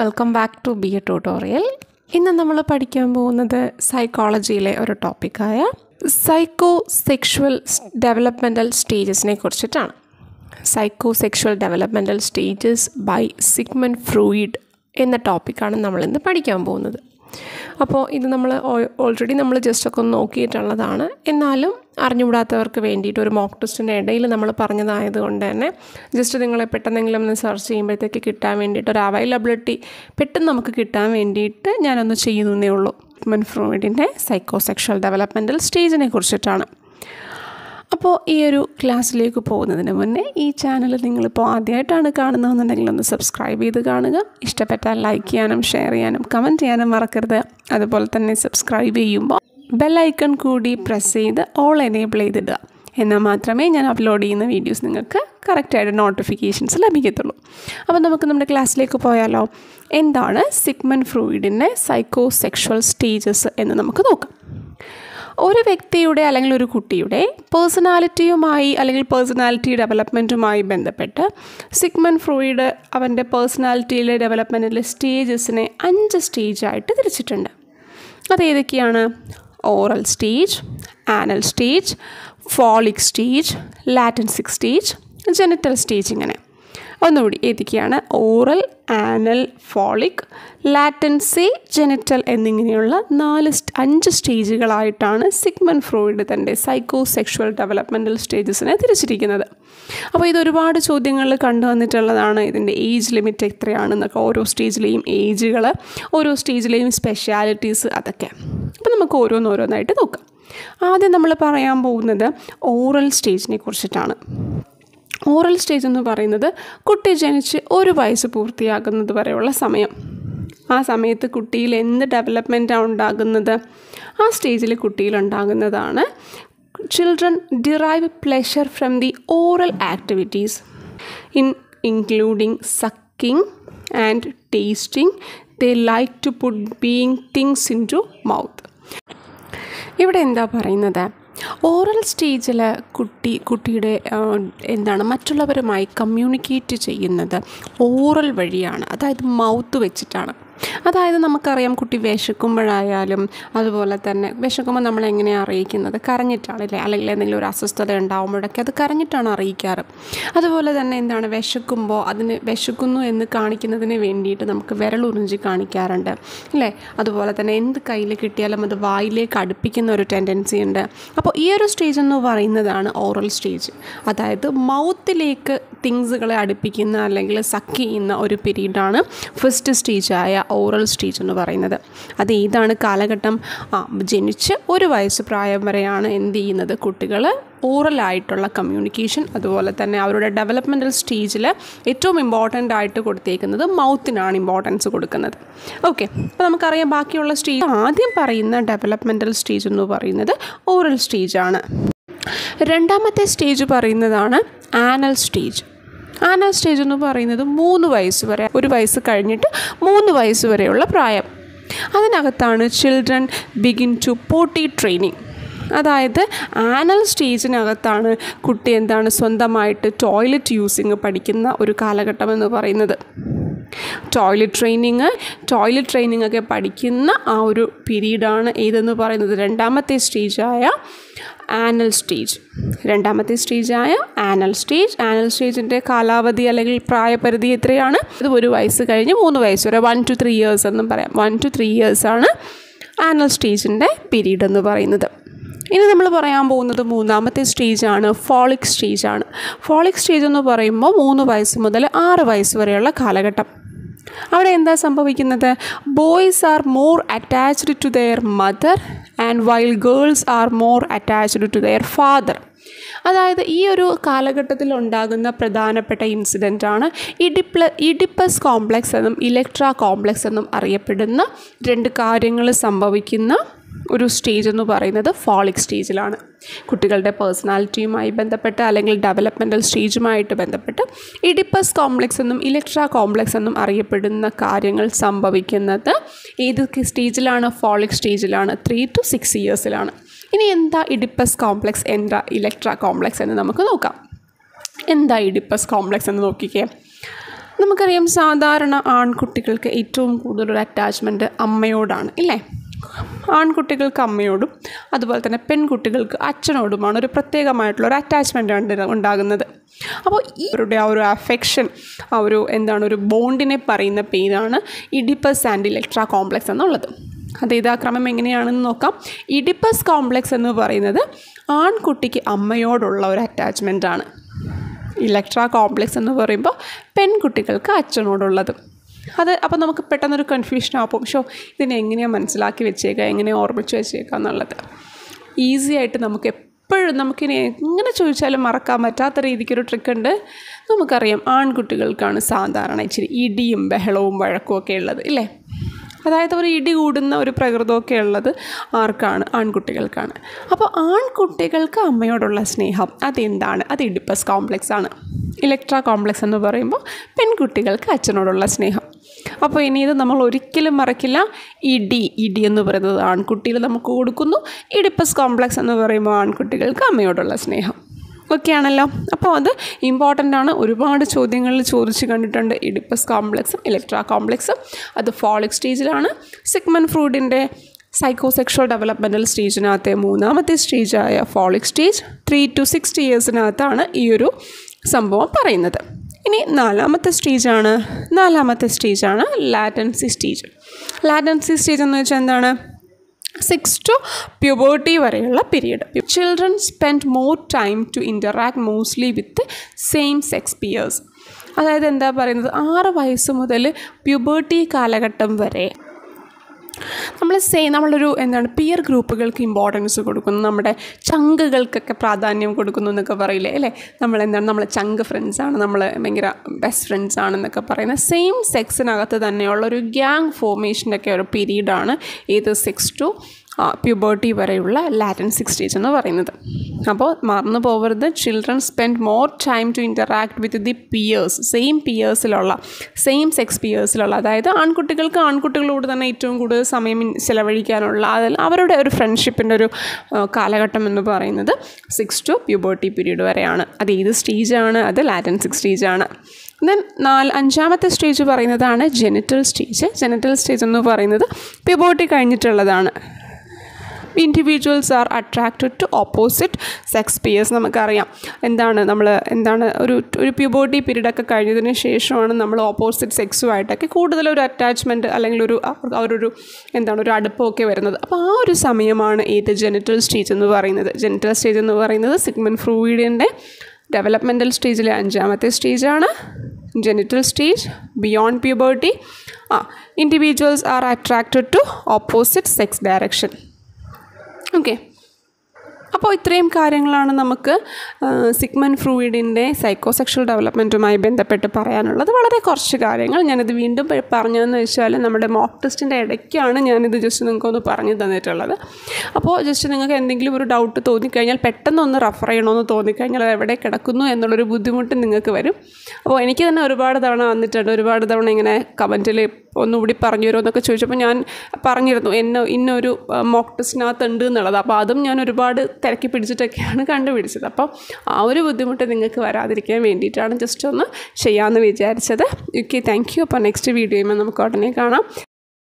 Welcome back to B A tutorial ഇന്ന് നമ്മൾ പഠിക്കാൻ പോകുന്നത് സൈക്കോളജിയിലെ ഒരു ടോപ്പിക്കായ സൈക്കോ സെക്ഷുവൽ ഡെവലപ്മെന്റൽ സ്റ്റേജസിനെ കുറിച്ചിട്ടാണ്. Psycho sexual developmental stages by Sigmund Freud എന്ന ടോപ്പിക്കാണ് നമ്മളിന്ന് പഠിക്കാൻ പോകുന്നത്. അപ്പോൾ ഇത് നമ്മൾ ഓൾറെഡി നമ്മൾ ജസ്റ്റ് ഒക്കെ ഒന്ന് നോക്കിയിട്ടുള്ളതാണ്. എന്നാലും അറിഞ്ഞുകൂടാത്തവർക്ക് വേണ്ടിയിട്ട് ഒരു മോക്ക് ടെസ്റ്റിന്റെ ഇടയിൽ നമ്മൾ പറഞ്ഞതായത് കൊണ്ട് തന്നെ ജസ്റ്റ് നിങ്ങളെ പെട്ടെന്നെങ്കിലും ഒന്ന് സെർച്ച് ചെയ്യുമ്പോഴത്തേക്ക് കിട്ടാൻ വേണ്ടിയിട്ട് ഒരു അവൈലബിലിറ്റി പെട്ടെന്ന് നമുക്ക് കിട്ടാൻ വേണ്ടിയിട്ട് ഞാനൊന്ന് ചെയ്യുന്നതേ ഉള്ളൂ. മൻ ഫ്രോയിഡിന്റെ സൈക്കോസെക്ഷൽ ഡെവലപ്മെന്റൽ സ്റ്റേജിനെ കുറിച്ചിട്ടാണ്. അപ്പോൾ ഈ ഒരു ക്ലാസ്സിലേക്ക് പോകുന്നതിന് മുന്നേ ഈ ചാനൽ നിങ്ങളിപ്പോൾ ആദ്യമായിട്ടാണ് കാണുന്നതെന്നുണ്ടെങ്കിൽ ഒന്ന് സബ്സ്ക്രൈബ് ചെയ്ത് കാണുക. ഇഷ്ടപ്പെട്ടാൽ ലൈക്ക് ചെയ്യാനും ഷെയർ ചെയ്യാനും കമന്റ് ചെയ്യാനും മറക്കരുത്. അതുപോലെ തന്നെ സബ്സ്ക്രൈബ് ചെയ്യുമ്പോൾ ബെല്ലൈക്കൺ കൂടി പ്രസ് ചെയ്ത് ഓൾ എനേബിൾ ചെയ്തിടുക. എന്നാൽ മാത്രമേ ഞാൻ അപ്ലോഡ് ചെയ്യുന്ന വീഡിയോസ് നിങ്ങൾക്ക് കറക്റ്റായിട്ട് നോട്ടിഫിക്കേഷൻസ് ലഭിക്കത്തുള്ളൂ. അപ്പോൾ നമുക്ക് നമ്മുടെ ക്ലാസ്സിലേക്ക് പോയാലോ? എന്താണ് സിഗ്മൻ ഫ്രൂയിഡിന്റെ സൈക്കോ സെക്ഷൽ സ്റ്റേജസ് എന്ന് നമുക്ക് നോക്കാം. ഒരു വ്യക്തിയുടെ അല്ലെങ്കിൽ ഒരു കുട്ടിയുടെ പേഴ്സണാലിറ്റിയുമായി അല്ലെങ്കിൽ പേഴ്സണാലിറ്റി ഡെവലപ്മെന്റുമായി ബന്ധപ്പെട്ട് സിഗ്മൻ ഫ്രൂയിഡ് അവന്റെ പേഴ്സണാലിറ്റിയിലെ ഡെവലപ്മെന്റിലെ സ്റ്റേജസിനെ അഞ്ച് സ്റ്റേജായിട്ട് തിരിച്ചിട്ടുണ്ട്. അതേതൊക്കെയാണ് oral stage anal stage phallic stage ലാറ്റൻസിക് stage genital stage ഇങ്ങനെ. ഒന്നുകൂടി ഏതൊക്കെയാണ് oral anal phallic latency genital എന്നിങ്ങനെയുള്ള നാല് അഞ്ച് സ്റ്റേജുകളായിട്ടാണ് സിഗ്മൻ ഫ്രോയിഡ് തന്റെ സൈക്കോ സെക്ഷുവൽ ഡെവലപ്മെന്റൽ സ്റ്റേജസിനെ തിരിച്ചിരിക്കുന്നത്. അപ്പോൾ ഇത് ഒരുപാട് ചോദ്യങ്ങളിൽ കണ്ടുവന്നിട്ടുള്ളതാണ് ഇതിന്റെ ഏജ് ലിമിറ്റ് എത്രയാണെന്നൊക്കെ ഓരോ സ്റ്റേജിലെയും ഏജുകൾ ഓരോ സ്റ്റേജിലെയും സ്പെഷ്യാലിറ്റീസ് അതൊക്കെ. അപ്പോൾ നമുക്ക് ഓരോന്നോരോന്നായിട്ട് നോക്കാം. ആദ്യം നമ്മൾ പറയാൻ പോകുന്നത് ഓറൽ സ്റ്റേജിനെ കുറിച്ചിട്ടാണ്. ഓറൽ സ്റ്റേജ് എന്ന് പറയുന്നത് കുട്ടി ജനിച്ച് ഒരു വയസ്സ് പൂർത്തിയാകുന്നത് വരെയുള്ള സമയം. ആ സമയത്ത് കുട്ടിയിൽ എന്ത് ഡെവലപ്മെന്റാണ് ഉണ്ടാകുന്നത്? ആ സ്റ്റേജിൽ കുട്ടിയിൽ ഉണ്ടാകുന്നതാണ് children derive pleasure from the oral activities in including sucking and tasting they like to put being things into mouth ഇവിടെ എന്താ പറയുന്നത്? ഓറൽ സ്റ്റേജിൽ കുട്ടി കുട്ടിയുടെ എന്താണ് മറ്റുള്ളവരുമായി കമ്മ്യൂണിക്കേറ്റ് ചെയ്യുന്നത് ഓറൽ വഴിയാണ്. അതായത് മൗത്ത് വെച്ചിട്ടാണ്. അതായത് നമുക്കറിയാം കുട്ടി വിശക്കുമ്പോഴായാലും അതുപോലെ തന്നെ വിശക്കുമ്പോൾ നമ്മൾ എങ്ങനെയാണ് അറിയിക്കുന്നത്? കരഞ്ഞിട്ടാണല്ലേ? അല്ലെങ്കിൽ എന്തെങ്കിലും ഒരു അസ്വസ്ഥത ഉണ്ടാകുമ്പോഴൊക്കെ അത് കരഞ്ഞിട്ടാണ് അറിയിക്കാറ്. അതുപോലെ തന്നെ എന്താണ്? വിശക്കുമ്പോൾ അതിന് വിശക്കുന്നു എന്ന് കാണിക്കുന്നതിന് വേണ്ടിയിട്ട് നമുക്ക് വിരലുറിഞ്ചി കാണിക്കാറുണ്ട്. അല്ലേ? അതുപോലെ തന്നെ എന്ത് കയ്യിൽ കിട്ടിയാലും അത് വായിലേക്ക് അടുപ്പിക്കുന്ന ഒരു ടെൻഡൻസി ഉണ്ട്. അപ്പോൾ ഈ ഒരു സ്റ്റേജ് എന്ന് പറയുന്നതാണ് ഓറൽ സ്റ്റേജ് അതായത് മൗത്തിലേക്ക് തിങ്സുകളെ അടുപ്പിക്കുന്ന അല്ലെങ്കിൽ സക്ക് ചെയ്യുന്ന ഒരു പീരീഡാണ് ഫസ്റ്റ് സ്റ്റേജായ ഓറൽ സ്റ്റേജ് എന്ന് പറയുന്നത്. അത് ഏതാണ് കാലഘട്ടം? ജനിച്ച് ഒരു വയസ്സ് പ്രായം വരെയാണ് എന്ത് ചെയ്യുന്നത് കുട്ടികൾ ഓറലായിട്ടുള്ള കമ്മ്യൂണിക്കേഷൻ അതുപോലെ തന്നെ അവരുടെ ഡെവലപ്മെന്റൽ സ്റ്റേജിൽ ഏറ്റവും ഇമ്പോർട്ടന്റ് ആയിട്ട് കൊടുത്തേക്കുന്നത് മൗത്തിനാണ് ഇമ്പോർട്ടൻസ് കൊടുക്കുന്നത്. ഓക്കെ അപ്പോൾ നമുക്കറിയാം ബാക്കിയുള്ള സ്റ്റേജ് ആദ്യം പറയുന്ന ഡെവലപ്മെന്റൽ സ്റ്റേജ് എന്ന് പറയുന്നത് ഓറൽ സ്റ്റേജാണ് രണ്ടാമത്തെ സ്റ്റേജ് പറയുന്നതാണ് ആനൽ സ്റ്റേജ്. ആനൽ സ്റ്റേജ് എന്ന് പറയുന്നത് മൂന്ന് വയസ്സ് വരെ ഒരു വയസ്സ് കഴിഞ്ഞിട്ട് മൂന്ന് വയസ്സ് വരെയുള്ള പ്രായം. അതിനകത്താണ് children begin to potty training അതായത് ആനൽ സ്റ്റേജിനകത്താണ് കുട്ടി എന്താണ് സ്വന്തമായിട്ട് ടോയ്ലറ്റ് യൂസിങ് പഠിക്കുന്ന ഒരു കാലഘട്ടം എന്ന് പറയുന്നത്. ടോയ്ലറ്റ് ട്രെയിനിങ് ടോയ്ലറ്റ് ട്രെയിനിങ് ഒക്കെ പഠിക്കുന്ന ആ ഒരു പീരീഡാണ് ഏതെന്ന് പറയുന്നത്? രണ്ടാമത്തെ സ്റ്റേജായ ആനൽ സ്റ്റേജ്. രണ്ടാമത്തെ സ്റ്റേജായ ആനൽ സ്റ്റേജ്. ആനൽ സ്റ്റേജിന്റെ കാലാവധി അല്ലെങ്കിൽ പ്രായപരിധി എത്രയാണ്? ഇത് ഒരു വയസ്സ് കഴിഞ്ഞ് മൂന്ന് വയസ്സ് വരെ വൺ ടു ത്രീ ഇയേഴ്സ് എന്നും പറയാം. വൺ ടു ത്രീ ഇയേഴ്സാണ് ആനൽ സ്റ്റേജിന്റെ പീരീഡ് എന്ന് പറയുന്നത്. ഇനി നമ്മൾ പറയാൻ പോകുന്നത് മൂന്നാമത്തെ സ്റ്റേജാണ് ഫോളിക് സ്റ്റേജാണ്. ഫോളിക് സ്റ്റേജ് എന്ന് പറയുമ്പോൾ മൂന്ന് വയസ്സ് മുതൽ ആറ് വയസ്സ് വരെയുള്ള കാലഘട്ടം. അവിടെ എന്താ സംഭവിക്കുന്നത്? Boys are more attached to their mother and while girls are more attached to their father അതായത് ഈ ഒരു കാലഘട്ടത്തിൽ ഉണ്ടാകുന്ന പ്രധാനപ്പെട്ട ഇൻസിഡന്റ് ആണ് ഇഡിപ്ല ഇഡിപ്പസ് കോംപ്ലക്സ് എന്നും ഇലക്ട്ര കോംപ്ലക്സ് എന്നും അറിയപ്പെടുന്ന രണ്ട് കാര്യങ്ങൾ സംഭവിക്കുന്ന ഒരു സ്റ്റേജ് എന്ന് പറയുന്നത് ഫോളിക് സ്റ്റേജിലാണ് കുട്ടികളുടെ പേഴ്സണാലിറ്റിയുമായി ബന്ധപ്പെട്ട് അല്ലെങ്കിൽ ഡെവലപ്മെന്റൽ സ്റ്റേജുമായിട്ട് ബന്ധപ്പെട്ട് ഇഡിപ്പസ് കോംപ്ലക്സ് എന്നും ഇലക്ട്ര കോംപ്ലക്സ് എന്നും അറിയപ്പെടുന്ന കാര്യങ്ങൾ സംഭവിക്കുന്നത് ഏത് സ്റ്റേജിലാണ് ഫോളിക് സ്റ്റേജിലാണ് ത്രീ ടു സിക്സ് ഇയേഴ്സിലാണ് ഇനി എന്താ ഇഡിപ്പസ് കോംപ്ലക്സ് എന്താ ഇലക്ട്ര കോംപ്ലക്സ് എന്ന് നമുക്ക് നോക്കാം. എന്താ ഇഡിപ്പസ് കോംപ്ലക്സ് എന്ന് നോക്കിക്കേ. നമുക്കറിയാം സാധാരണ ആൺകുട്ടികൾക്ക് ഏറ്റവും കൂടുതലൊരു അറ്റാച്ച്മെന്റ് അമ്മയോടാണ് ഇല്ലേ? ആൺകുട്ടികൾക്ക് അമ്മയോടും അതുപോലെ തന്നെ പെൺകുട്ടികൾക്ക് അച്ഛനോടുമാണ് ഒരു പ്രത്യേകമായിട്ടുള്ള ഒരു അറ്റാച്ച്മെന്റ് ഉണ്ടാകുന്നത്. അപ്പോൾ ഇവരുടെ ആ ഒരു അഫെക്ഷൻ ആ ഒരു എന്താണ് ഒരു ബോണ്ടിനെ പറയുന്ന പേരാണ് ഇഡിപ്പസ് ആൻഡ് ഇലക്ട്ര കോംപ്ലക്സ് എന്നുള്ളത്. അത് ഇതാ ക്രമം എങ്ങനെയാണെന്ന് നോക്കാം. ഇഡിപ്പസ് കോംപ്ലക്സ് എന്ന് പറയുന്നത് ആൺകുട്ടിക്ക് അമ്മയോടുള്ള ഒരു അറ്റാച്ച്മെന്റ് ആണ്. ഇലക്ട്ര കോംപ്ലക്സ് എന്ന് പറയുമ്പോൾ പെൺകുട്ടികൾക്ക് അച്ഛനോടുള്ളത്. അത് അപ്പോൾ നമുക്ക് പെട്ടെന്നൊരു കൺഫ്യൂഷൻ ആവും. ഷോ ഇതിനെ എങ്ങനെയാണ് മനസ്സിലാക്കി വെച്ചേക്കുക എങ്ങനെയാണ് ഓർമ്മിച്ച് വെച്ചേക്കുക എന്നുള്ളത്. ഈസി ആയിട്ട് നമുക്ക് എപ്പോഴും നമുക്കിനി എങ്ങനെ ചോദിച്ചാലും മറക്കാൻ പറ്റാത്ത രീതിക്കൊരു ട്രിക്ക് ഉണ്ട്. നമുക്കറിയാം ആൺകുട്ടികൾക്കാണ് സാധാരണ ഇച്ചിരി ഇടിയും ബഹളവും വഴക്കും ഒക്കെ ഉള്ളത് ഇല്ലേ? അതായത് ഒരു ഇടി കൂടുന്ന ഒരു പ്രകൃതമൊക്കെ ഉള്ളത് ആർക്കാണ്? ആൺകുട്ടികൾക്കാണ്. അപ്പോൾ ആൺകുട്ടികൾക്ക് അമ്മയോടുള്ള സ്നേഹം അതെന്താണ്? അത് ഇഡിപ്പസ് കോംപ്ലക്സ് ആണ്. ഇലക്ട്ര കോംപ്ലക്സ് എന്ന് പറയുമ്പോൾ പെൺകുട്ടികൾക്ക് അച്ഛനോടുള്ള സ്നേഹം. അപ്പോൾ ഇനി ഇത് നമ്മൾ ഒരിക്കലും മറക്കില്ല. ഇടി ഇടി എന്ന് പറയുന്നത് ആൺകുട്ടിയിൽ നമുക്ക് കൊടുക്കുന്നു. ഇഡിപ്പസ് കോംപ്ലക്സ് എന്ന് പറയുമ്പോൾ ആൺകുട്ടികൾക്ക് അമ്മയോടുള്ള സ്നേഹം. ഒക്കെയാണല്ലോ അപ്പോൾ അത് ഇമ്പോർട്ടന്റ് ആണ്. ഒരുപാട് ചോദ്യങ്ങളിൽ ചോദിച്ച് കണ്ടിട്ടുണ്ട് ഇഡിപ്പസ് കോംപ്ലക്സും ഇലക്ട്ര കോംപ്ലക്സും. അത് ഫോളിക് സ്റ്റേജിലാണ്. സിഗ്മൻ ഫ്രൂഡിന്റെ സൈക്കോസെക്ഷൽ ഡെവലപ്മെന്റൽ സ്റ്റേജിനകത്തെ മൂന്നാമത്തെ സ്റ്റേജായ phallic stage three to sixty ഇയേഴ്സിനകത്താണ് ഈ ഒരു സംഭവം പറയുന്നത്. ഇനി നാലാമത്തെ സ്റ്റേജാണ്. നാലാമത്തെ സ്റ്റേജാണ് ലാറ്റൻസി സ്റ്റേജ്. ലാറ്റൻസി സ്റ്റേജ് എന്ന് വെച്ചാൽ എന്താണ്? സിക്സ് ടു പ്യൂബേർട്ടി വരെയുള്ള period children spend more time to interact mostly with same sex peers അതായത് എന്താ പറയുന്നത്? ആറ് വയസ്സ് മുതൽ പ്യൂബേർട്ടി കാലഘട്ടം വരെ നമ്മൾ സേ നമ്മളൊരു എന്താണ് പിയർ ഗ്രൂപ്പുകൾക്ക് ഇമ്പോർട്ടൻസ് കൊടുക്കുന്നു നമ്മുടെ ചങ്കുകൾക്കൊക്കെ പ്രാധാന്യം കൊടുക്കുന്നു എന്നൊക്കെ പറയില്ലേ? അല്ലേ? നമ്മൾ എന്താണ് നമ്മൾ ചങ്ക് ഫ്രണ്ട്സാണ് നമ്മൾ ഭയങ്കര ബെസ്റ്റ് ഫ്രണ്ട്സ് ആണെന്നൊക്കെ പറയുന്ന സെയിം സെക്സിനകത്ത് തന്നെയുള്ള ഒരു ഗ്യാങ് ഫോർമേഷന്റെ ഒരു പീരീഡാണ് ഏത് സിക്സ് ടു പ്യൂബേർട്ടി വരെയുള്ള ലാറ്റൻസിക് സ്റ്റേജ് എന്ന് പറയുന്നത്. അപ്പോൾ മറന്നു പോകരുത് children spend more time to interact with the peers same പിയേഴ്സിലുള്ള same sex പിയേഴ്സിലുള്ള അതായത് ആൺകുട്ടികൾക്ക് ആൺകുട്ടികളോട് തന്നെ ഏറ്റവും കൂടുതൽ സമയം ചിലവഴിക്കാനുള്ള അതിൽ അവരുടെ ഒരു ഫ്രണ്ട്ഷിപ്പിന്റെ ഒരു കാലഘട്ടം എന്ന് പറയുന്നത് സിക്സ് ടു പ്യൂബേർട്ടി പീരീഡ് വരെയാണ്. അത് ഏത് സ്റ്റേജാണ് അത് ലാറ്റൻസിക് സ്റ്റേജാണ് ദെൻ നാല് അഞ്ചാമത്തെ സ്റ്റേജ് പറയുന്നതാണ് ജെനിറ്റൽ സ്റ്റേജ് ജെനിറ്റൽ സ്റ്റേജ് എന്ന് പറയുന്നത് puberty കഴിഞ്ഞിട്ടുള്ളതാണ്. Individuals are attracted to opposite sex peers നമുക്കറിയാം. എന്താണ് നമ്മൾ എന്താണ് ഒരു ഒരു പ്യൂബോർട്ടി പീരീഡൊക്കെ കഴിഞ്ഞതിന് ശേഷമാണ് നമ്മൾ ഓപ്പോസിറ്റ് സെക്സുമായിട്ടൊക്കെ കൂടുതലൊരു അറ്റാച്ച്മെന്റ് അല്ലെങ്കിൽ ഒരു അവരൊരു എന്താണ് ഒരു അടുപ്പമൊക്കെ വരുന്നത്. അപ്പോൾ ആ ഒരു സമയമാണ് ഏത് ജെനിറ്റൽ സ്റ്റേജ് എന്ന് പറയുന്നത്. ജെനിറ്റൽ സ്റ്റേജ് എന്ന് പറയുന്നത് സിഗ്മൻ ഫ്രൂയിഡിന്റെ ഡെവലപ്മെന്റൽ സ്റ്റേജിലെ അഞ്ചാമത്തെ സ്റ്റേജാണ് ജെനിറ്റൽ സ്റ്റേജ് ബിയോണ്ട് പ്യൂബേർട്ടി ആ individuals are attracted to opposite sex direction okay അപ്പോൾ ഇത്രയും കാര്യങ്ങളാണ് നമുക്ക് സിഗ്മൻ ഫ്രൂയിഡിന്റെ സൈക്കോസെക്ഷൽ ഡെവലപ്മെന്റുമായി ബന്ധപ്പെട്ട് പറയാനുള്ളത്. വളരെ കുറച്ച് കാര്യങ്ങൾ ഞാനിത് വീണ്ടും പറഞ്ഞതെന്ന് വെച്ചാൽ നമ്മുടെ മോക്ക് ടെസ്റ്റിന്റെ ഇടയ്ക്കാണ് ഞാനിത് ജസ്റ്റ് നിങ്ങൾക്കൊന്ന് പറഞ്ഞു തന്നിട്ടുള്ളത്. അപ്പോൾ ജസ്റ്റ് നിങ്ങൾക്ക് എന്തെങ്കിലും ഒരു ഡൗട്ട് തോന്നിക്കഴിഞ്ഞാൽ പെട്ടെന്ന് ഒന്ന് റെഫർ ചെയ്യണമെന്ന് തോന്നിക്കഴിഞ്ഞാൽ അത് എവിടെ കിടക്കുന്നു എന്നുള്ളൊരു ബുദ്ധിമുട്ട് നിങ്ങൾക്ക് വരും. അപ്പോൾ എനിക്ക് തന്നെ ഒരുപാട് തവണ വന്നിട്ടുണ്ട്. ഒരുപാട് തവണ ഇങ്ങനെ കമന്റിൽ ഒന്നുകൂടി പറഞ്ഞു തരുമോ എന്നൊക്കെ ചോദിച്ചപ്പോൾ ഞാൻ പറഞ്ഞിരുന്നു എന്നെ ഇന്നൊരു മോക്ക് ടെസ്റ്റിനകത്ത് ഉണ്ട് എന്നുള്ളത്. അപ്പോൾ അതും ഞാൻ ഒരുപാട് തിരക്കി പിടിച്ചിട്ടൊക്കെയാണ് കണ്ടുപിടിച്ചത്. അപ്പോൾ ആ ഒരു ബുദ്ധിമുട്ട് നിങ്ങൾക്ക് വരാതിരിക്കാൻ വേണ്ടിയിട്ടാണ് ജസ്റ്റ് ഒന്ന് ചെയ്യാമെന്ന് വിചാരിച്ചത്. ഓക്കെ താങ്ക് യു അപ്പോൾ നെക്സ്റ്റ് വീഡിയോയുമ്പോൾ നമുക്ക് ഉടനെ കാണാം.